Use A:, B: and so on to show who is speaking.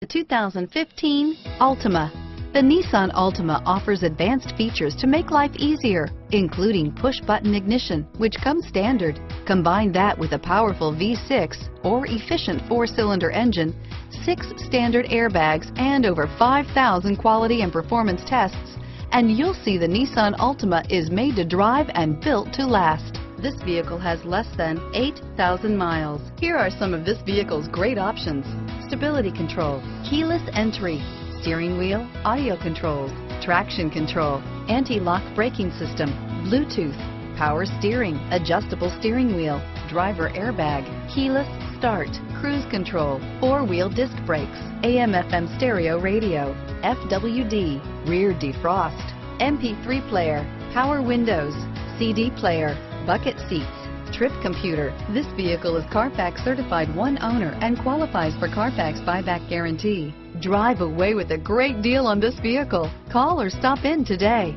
A: The 2015 Altima. The Nissan Altima offers advanced features to make life easier, including push-button ignition, which comes standard. Combine that with a powerful V6 or efficient four-cylinder engine, six standard airbags, and over 5,000 quality and performance tests, and you'll see the Nissan Altima is made to drive and built to last. This vehicle has less than 8,000 miles. Here are some of this vehicle's great options. Stability control, keyless entry, steering wheel, audio controls, traction control, anti-lock braking system, Bluetooth, power steering, adjustable steering wheel, driver airbag, keyless start, cruise control, four-wheel disc brakes, AM FM stereo radio, FWD, rear defrost, MP3 player, power windows, CD player, bucket seats, trip computer. This vehicle is Carfax certified one owner and qualifies for Carfax buyback guarantee. Drive away with a great deal on this vehicle. Call or stop in today.